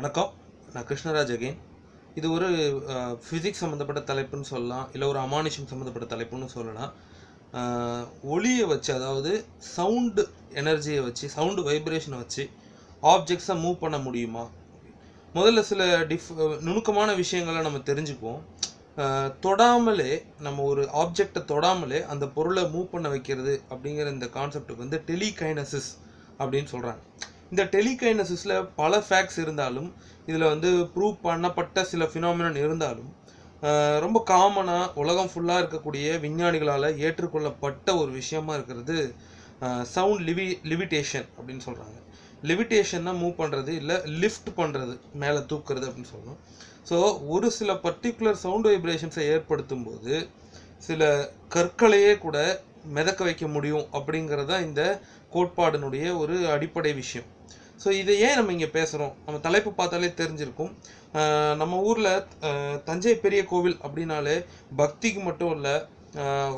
வணக்கம். நான் கிருஷ்ணராஜ் அகைன் இது ஒரு ஃபிசிக்ஸ் சம்மந்தப்பட்ட தலைப்புன்னு சொல்லலாம். இல்லை ஒரு அமானுஷம் சம்மந்தப்பட்ட தலைப்புன்னு சொல்லலாம். ஒளியை வச்சு அதாவது சவுண்டு எனர்ஜியை வச்சு சவுண்டு வைப்ரேஷனை வச்சு ஆப்ஜெக்ட்ஸை மூவ் பண்ண முடியுமா? முதல்ல சில டிஃப் நுணுக்கமான விஷயங்களை நம்ம தெரிஞ்சுக்குவோம். தொடாமலே நம்ம ஒரு ஆப்ஜெக்டை தொடாமலே அந்த பொருளை மூவ் பண்ண வைக்கிறது அப்படிங்கிற இந்த கான்செப்டுக்கு வந்து டெலிகைனசிஸ் அப்படின்னு சொல்கிறாங்க இந்த டெலிகைனசிஸில் பல ஃபேக்ட்ஸ் இருந்தாலும் இதில் வந்து ப்ரூவ் பண்ணப்பட்ட சில ஃபினாமினன் இருந்தாலும் ரொம்ப காமனாக உலகம் ஃபுல்லாக இருக்கக்கூடிய விஞ்ஞானிகளால் ஏற்றுக்கொள்ளப்பட்ட ஒரு விஷயமா இருக்கிறது சவுண்ட் லிவி லிவிட்டேஷன் அப்படின்னு சொல்கிறாங்க லிவிட்டேஷன்னா மூவ் பண்ணுறது இல்லை லிஃப்ட் பண்ணுறது மேலே தூக்குறது அப்படின்னு சொல்லணும் ஸோ ஒரு சில பர்டிகுலர் சவுண்ட் வைப்ரேஷன்ஸை ஏற்படுத்தும் போது சில கற்களையே கூட மிதக்க வைக்க முடியும் அப்படிங்கிறது தான் இந்த கோட்பாடினுடைய ஒரு அடிப்படை விஷயம். ஸோ இதை ஏன் நம்ம இங்கே பேசுகிறோம் நம்ம தலைப்பு பார்த்தாலே தெரிஞ்சிருக்கும். நம்ம ஊரில் தஞ்சை பெரிய கோவில் அப்படின்னாலே பக்திக்கு மட்டும் இல்லை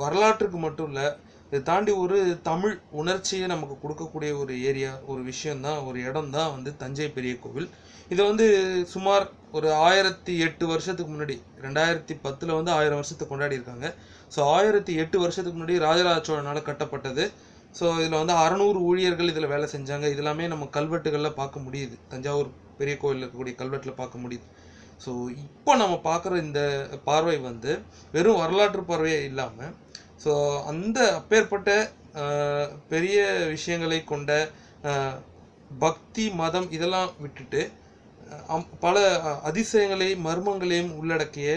வரலாற்றுக்கு மட்டும் இல்லை இதை தாண்டி ஒரு தமிழ் உணர்ச்சியை நமக்கு கொடுக்கக்கூடிய ஒரு ஏரியா ஒரு விஷயந்தான் ஒரு இடம் தான் வந்து தஞ்சை பெரிய கோவில். இதை வந்து சுமார் ஒரு ஆயிரத்தி எட்டு வருஷத்துக்கு முன்னாடி ரெண்டாயிரத்தி பத்தில் வந்து ஆயிரம் வருஷத்தை கொண்டாடி இருக்காங்க ஸோ ஆயிரத்தி எட்டு வருஷத்துக்கு முன்னாடி ராஜராஜ சோழனால் கட்டப்பட்டது. ஸோ இதில் வந்து அறநூறு ஊழியர்கள் இதில் வேலை செஞ்சாங்க. இதெல்லாமே நம்ம கல்வெட்டுகளில் பார்க்க முடியுது. தஞ்சாவூர் பெரிய கோயிலில் இருக்கக்கூடிய கல்வெட்டில் பார்க்க முடியுது. ஸோ இப்போ நம்ம பார்க்குற இந்த பார்வை வந்து வெறும் வரலாற்று பார்வையே இல்லாமல் ஸோ அந்த அப்பேற்பட்ட பெரிய விஷயங்களை கொண்ட பக்தி மதம் இதெல்லாம் விட்டுட்டு அம்- பல அதிசயங்களையும் மர்மங்களையும் உள்ளடக்கிய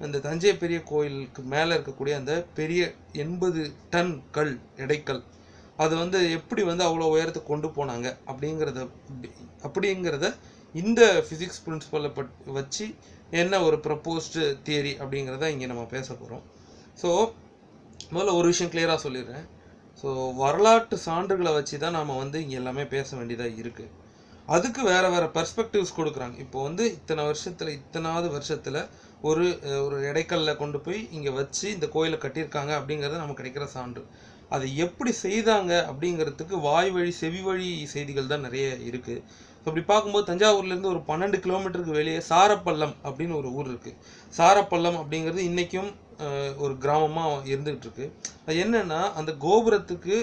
அந்த தஞ்சை பெரிய கோயிலுக்கு மேலே இருக்கக்கூடிய அந்த பெரிய எண்பது டன் கல் எடைக்கல். அது வந்து எப்படி வந்து அவ்வளோ உயரத்தை கொண்டு போனாங்க? அப்படிங்கிறத அப்படிங்கிறத இந்த ஃபிசிக்ஸ் பிரின்சிபலை பட் வச்சு என்ன ஒரு ப்ரப்போஸ்டு தியரி அப்படிங்கிறத இங்கே நம்ம பேச போகிறோம் ஸோ முதல்ல ஒரு விஷயம் கிளியராக சொல்லிடுறேன். ஸோ வரலாற்று சான்றுகளை வச்சு தான் நாம் வந்து இங்கே எல்லாமே பேச வேண்டியதாக இருக்குது அதுக்கு வேற வேறு பர்ஸ்பெக்டிவ்ஸ் கொடுக்குறாங்க. இப்போ வந்து இத்தனை வருஷத்தில் இத்தனாவது வருஷத்தில் ஒரு ஒரு இடைக்கல்ல கொண்டு போய் இங்கே வச்சு இந்த கோயிலை கட்டியிருக்காங்க அப்படிங்கிறது நமக்கு கிடைக்கிற சான்று. அதை எப்படி செய்தாங்க அப்படிங்கிறதுக்கு வாய் வழி செவி வழி செய்திகள் தான் நிறைய இருக்குது ஸோ அப்படி பார்க்கும்போது தஞ்சாவூர்லேருந்து ஒரு பன்னெண்டு கிலோமீட்டருக்கு வெளியே சாரப்பள்ளம் அப்படின்னு ஒரு ஊர் இருக்குது சாரப்பள்ளம் அப்படிங்கிறது இன்றைக்கும் ஒரு கிராமமாக இருந்துகிட்டு இருக்கு அது என்னென்னா அந்த கோபுரத்துக்கு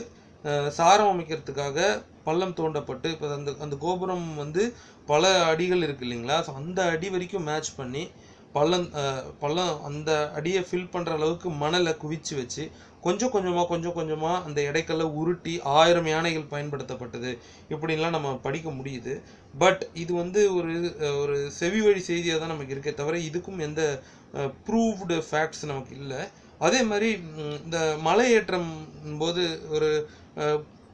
சாரம் அமைக்கிறதுக்காக பள்ளம் தோண்டப்பட்டு இப்போ அந்த அந்த கோபுரம் வந்து பல அடிகள் இருக்கு இல்லைங்களா? ஸோ அந்த அடி வரைக்கும் மேட்ச் பண்ணி பள்ளம் பள்ளம் அந்த அடியை ஃபில் பண்ணுற அளவுக்கு மணலை குவிச்சு வச்சு கொஞ்சம் கொஞ்சமாக கொஞ்சம் கொஞ்சமாக அந்த இடைக்கல்ல உருட்டி ஆயிரம் யானைகள் பயன்படுத்தப்பட்டது இப்படின்லாம் நம்ம படிக்க முடியுது. பட் இது வந்து ஒரு ஒரு செவி வழி செய்தியாக தான் நமக்கு இருக்கே தவிர இதுக்கும் எந்த ப்ரூவ்டு ஃபேக்ட்ஸ் நமக்கு இல்லை. அதே மாதிரி இந்த மலையேற்றம் போது ஒரு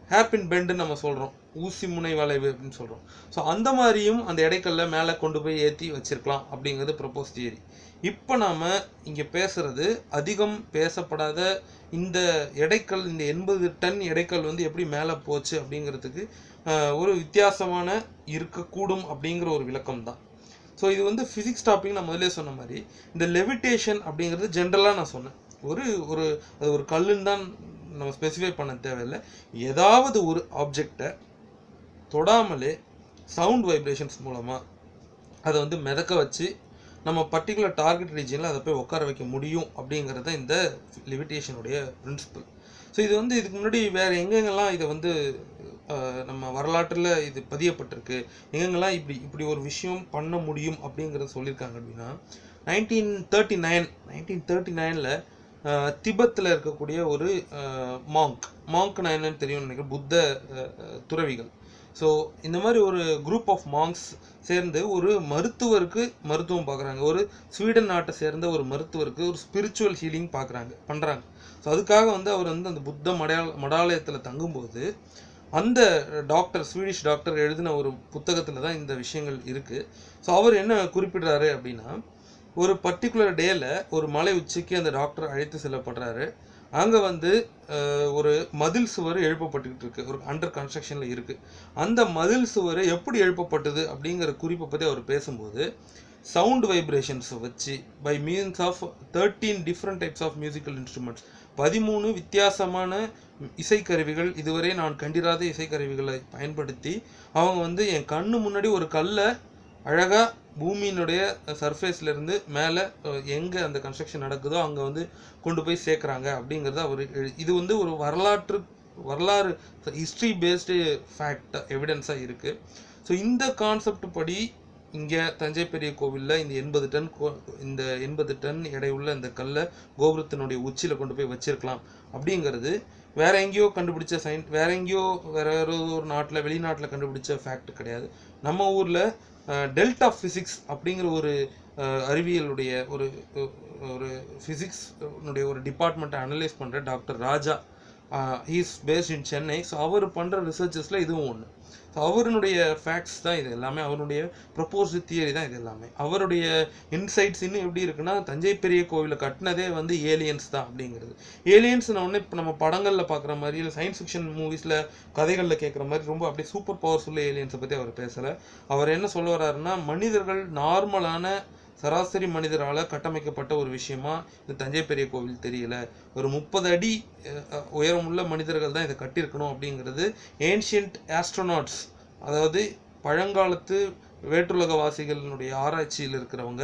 ஹேப்பின் பெண்டுன்னு நம்ம சொல்கிறோம் ஊசி முனை வளைவு அப்படின்னு சொல்கிறோம் ஸோ அந்த மாதிரியும் அந்த இடைக்கல்ல மேலே கொண்டு போய் ஏற்றி வச்சிருக்கலாம் அப்படிங்கிறது ப்ரப்போஸ் தியரி இப்போ நாம் இங்கே பேசுகிறது அதிகம் பேசப்படாத இந்த எடைக்கல் இந்த எண்பது டன் எடைக்கல் வந்து எப்படி மேலே போச்சு அப்படிங்கிறதுக்கு ஒரு வித்தியாசமான இருக்கக்கூடும் அப்படிங்கிற ஒரு விளக்கம் தான் ஸோ இது வந்து ஃபிசிக்ஸ் டாபிக் நான் முதல்ல சொன்ன மாதிரி இந்த லெவிட்டேஷன் அப்படிங்கிறது ஜென்ரலாக நான் சொன்னேன். ஒரு ஒரு அது ஒரு கல்லுன்னு தான் நம்ம ஸ்பெசிஃபை பண்ண தேவையில்லை. ஏதாவது ஒரு ஆப்ஜெக்டை தொடாமலே சவுண்ட் வைப்ரேஷன்ஸ் மூலமாக அதை வந்து மிதக்க வச்சு நம்ம பர்டிகுலர் டார்கெட் ரீஜனில் அதை போய் உட்கார வைக்க முடியும் அப்படிங்கிறது தான் இந்த லிமிட்டேஷனுடைய பிரின்சிபல் ஸோ இது வந்து இதுக்கு முன்னாடி வேறு எங்கெங்கெல்லாம் இதை வந்து நம்ம வரலாற்றில் இது பதியப்பட்டிருக்கு எங்கெங்கெல்லாம் இப்படி இப்படி ஒரு விஷயம் பண்ண முடியும் அப்படிங்கிறத சொல்லியிருக்காங்க அப்படின்னா nineteen thirty nine nineteen thirty நைனில் திபத்தில் இருக்கக்கூடிய ஒரு மாங்க் மாங்க்னா என்னன்னு தெரியும்னு நினைக்கிறேன். புத்த துறவிகள். ஸோ இந்த மாதிரி ஒரு குரூப் ஆஃப் மாங்க்ஸ் சேர்ந்து ஒரு மருத்துவருக்கு மருத்துவம் பார்க்குறாங்க ஒரு ஸ்வீடன் நாட்டை சேர்ந்த ஒரு மருத்துவருக்கு ஒரு ஸ்பிரிச்சுவல் ஹீலிங் பார்க்குறாங்க பண்ணுறாங்க ஸோ அதுக்காக வந்து அவர் வந்து அந்த புத்த மடையாள மடாலயத்தில் தங்கும்போது அந்த டாக்டர் ஸ்வீடிஷ் டாக்டர் எழுதின ஒரு புத்தகத்தில் தான் இந்த விஷயங்கள் இருக்குது ஸோ அவர் என்ன குறிப்பிடுறாரு அப்படின்னா ஒரு பர்டிகுலர் டேயில் ஒரு மலை உச்சிக்கு அந்த டாக்டர் அழைத்து செல்லப்படுறாரு. அங்கே வந்து ஒரு மதில் சுவர் எழுப்பப்பட்டுக்கிட்டு இருக்கு. ஒரு அண்டர் கன்ஸ்ட்ரக்ஷனில் இருக்குது அந்த மதில் சுவர் எப்படி எழுப்பப்பட்டது அப்படிங்கிற குறிப்பை பற்றி அவர் பேசும்போது சவுண்ட் வைப்ரேஷன்ஸை வச்சு by means of thirteen different types of musical instruments பதிமூணு வித்தியாசமான இசைக்கருவிகள் இதுவரை நான் கண்டிராத இசைக்கருவிகளை பயன்படுத்தி அவங்க வந்து என் கண்ணு முன்னாடி ஒரு கல்லை அழகாக பூமியினுடைய சர்ஃபேஸ்லேருந்து மேலே எங்கே அந்த கன்ஸ்ட்ரக்ஷன் நடக்குதோ அங்கே வந்து கொண்டு போய் சேர்க்குறாங்க அப்படிங்கிறத அவர் இது வந்து ஒரு வரலாற்று வரலாறு ஹிஸ்ட்ரி பேஸ்டு ஃபேக்ட் எவிடன்ஸாக இருக்குது ஸோ இந்த கான்செப்ட் படி இங்கே தஞ்சை பெரிய கோவிலில் இந்த எண்பது டன் கோ இந்த எண்பது டன் எடையுள்ள இந்த கல்லை கோபுரத்தினுடைய உச்சியில் கொண்டு போய் வச்சிருக்கலாம் அப்படிங்கிறது வேற எங்கேயோ கண்டுபிடிச்ச சயின் வேற எங்கேயோ வேற வேற ஒரு நாட்டில் வெளிநாட்டில் கண்டுபிடிச்ச ஃபேக்ட் கிடையாது. நம்ம ஊரில் டெல்டா ஃபிசிக்ஸ் அப்படிங்கிற ஒரு அறிவியலுடைய ஒரு ஒரு ஃபிசிக்ஸ் ஒரு டிபார்ட்மெண்ட்டை அனலைஸ் பண்ணுற doctor Raja. He's based in Chennai so அவர் பண்ணுற ரிசர்ச்சஸில் இதுவும் ஒன்று ஸோ அவருடைய ஃபேக்ட்ஸ் தான் இது எல்லாமே. அவருடைய ப்ரப்போஸ்டு தியரி தான் இது எல்லாமே. அவருடைய இன்சைட்ஸ் இன்னும் எப்படி இருக்குன்னா தஞ்சை பெரிய கோவிலை கட்டினதே வந்து ஏலியன்ஸ் தான் அப்படிங்கிறது. ஏலியன்ஸ் ஒன்று இப்போ நம்ம படங்களில் பார்க்குற மாதிரி இல்லை சயின்ஸ் ஃபிக்ஷன் மூவிஸில் கதைகளில் கேட்குற மாதிரி ரொம்ப அப்படியே சூப்பர் பவர்ஃபுல் ஏலியன்ஸை பற்றி அவர் பேசலை. அவர் என்ன சொல்ல வர்றாருன்னா மனிதர்கள் நார்மலான சராசரி மனிதரால் கட்டமைக்கப்பட்ட ஒரு விஷயமா இந்த தஞ்சை பெரிய கோவில் தெரியல. ஒரு முப்பது அடி உயரமுள்ள மனிதர்கள் தான் இதை கட்டியிருக்கணும் அப்படிங்கிறது ஏன்ஷியன்ட் ஆஸ்ட்ரோநாட்ஸ் அதாவது பழங்காலத்து வேற்றுலக வாசிகளினுடைய ஆராய்ச்சியில் இருக்கிறவங்க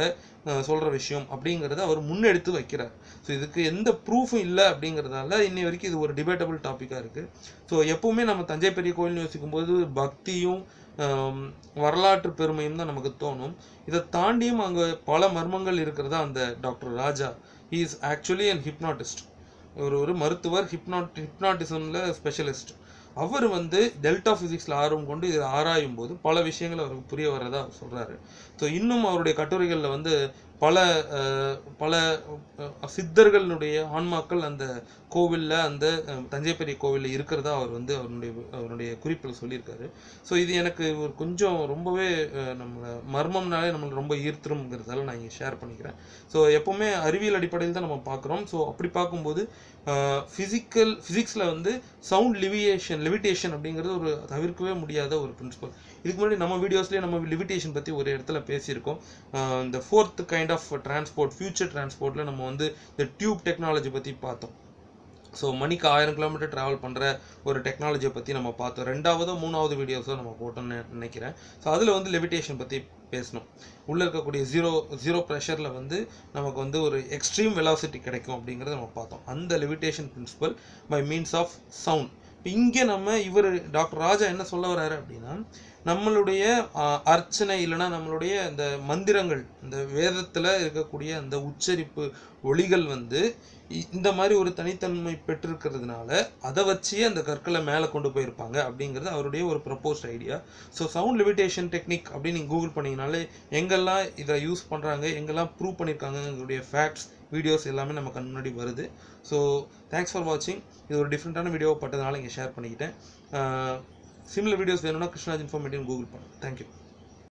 சொல்கிற விஷயம் அப்படிங்கிறத அவர் முன்னெடுத்து வைக்கிறார். ஸோ இதுக்கு எந்த ப்ரூஃபும் இல்லை அப்படிங்கிறதால இன்னி வரைக்கும் இது ஒரு டிபேட்டபிள் டாப்பிக்காக இருக்குது ஸோ எப்பவுமே நம்ம தஞ்சை பெரிய கோயில்னு யோசிக்கும் போது பக்தியும் வரலாற்று பெருமையும் தான் நமக்கு தோணும். இதை தாண்டியும் அங்கே பல மர்மங்கள் இருக்கிறதா அந்த doctor Raja. He is actually an hypnotist ஒரு ஒரு மருத்துவர் ஹிப்னாட் ஹிப்னாட்டிசமில் ஸ்பெஷலிஸ்ட் அவர் வந்து டெல்டா ஃபிசிக்ஸில் ஆர்வம் கொண்டு இதை ஆராயும் போது பல விஷயங்கள் அவருக்கு புரிய வர்றதா அவர் சொல்கிறாரு ஸோ இன்னும் அவருடைய கட்டுரைகளில் வந்து பல பல சித்தர்களினுடைய சித்தர்களுடைய ஆன்மாக்கள் அந்த கோவிலில் அந்த தஞ்சை பெரிய கோவிலில் இருக்கிறதா அவர் வந்து அவருடைய அவருடைய குறிப்பில் சொல்லியிருக்காரு. ஸோ இது எனக்கு ஒரு கொஞ்சம் ரொம்பவே நம்மளை மர்மம்னாலே நம்மளை ரொம்ப ஈர்த்துருங்கிறதால நான் இங்கே ஷேர் பண்ணிக்கிறேன். ஸோ எப்போவுமே அறிவியல் அடிப்படையில் தான் நம்ம பார்க்குறோம். ஸோ அப்படி பார்க்கும்போது ஃபிசிக்கல் ஃபிசிக்ஸில் வந்து சவுண்ட் லிவியேஷன் லிவிட்டேஷன் அப்படிங்கிறது ஒரு தவிர்க்கவே முடியாத ஒரு பிரின்சிபல் இதுக்கு முன்னாடி நம்ம வீடியோஸ்லேயே நம்ம லிமிட்டேஷன் பற்றி ஒரு இடத்துல பேசியிருக்கோம். இந்த fourth kind of transport future டிரான்ஸ்போர்ட்டில் நம்ம வந்து இந்த டியூப் டெக்னாலஜி பற்றி பார்த்தோம். ஸோ மணிக்கு ஆயிரம் கிலோமீட்டர் ட்ராவல் பண்ணுற ஒரு டெக்னாலஜியை பற்றி நம்ம பார்த்தோம். ரெண்டாவதோ மூணாவது வீடியோஸோ நம்ம போட்டோம்னு நினைக்கிறேன். ஸோ அதில் வந்து லெவிட்டேஷன் பற்றி பேசணும். உள்ளே இருக்கக்கூடிய ஜீரோ ஜீரோ ப்ரெஷரில் வந்து நமக்கு வந்து ஒரு எக்ஸ்ட்ரீம் வெலாசிட்டி கிடைக்கும் அப்படிங்கிறத நம்ம பார்த்தோம். அந்த levitation principle by means of sound இப்போ இங்கே நம்ம இவர் டாக்டர் ராஜா என்ன சொல்ல வர்றாரு அப்படின்னா நம்மளுடைய அர்ச்சனை இல்லைன்னா நம்மளுடைய இந்த மந்திரங்கள் இந்த வேதத்தில் இருக்கக்கூடிய அந்த உச்சரிப்பு ஒளிகள் வந்து இந்த மாதிரி ஒரு தனித்தன்மை பெற்றிருக்கிறதுனால அதை வச்சு அந்த கற்களை மேலே கொண்டு போயிருப்பாங்க அப்படிங்கிறது அவருடைய ஒரு proposed idea so sound limitation technique அப்படின்னு நீங்கள் கூகுள் பண்ணிங்கனாலே எங்கெல்லாம் இதை யூஸ் பண்ணுறாங்க எங்கெல்லாம் ப்ரூவ் பண்ணியிருக்காங்கங்களுடைய ஃபேக்ட்ஸ் வீடியோஸ் எல்லாமே நம்ம கண் முன்னாடி வருது. ஸோ தேங்க்ஸ் ஃபார் வாட்சிங் இது ஒரு டிஃப்ரெண்ட்டான வீடியோவை பட்டதுனால இங்கே ஷேர் பண்ணிக்கிட்டேன். சிமிலர் வீடியோஸ் வேணும்னா கிருஷ்ணாஜ் இன்ஃபர்மேட்டிவ் கூகுள் பண்ணுங்கள் தேங்க்யூ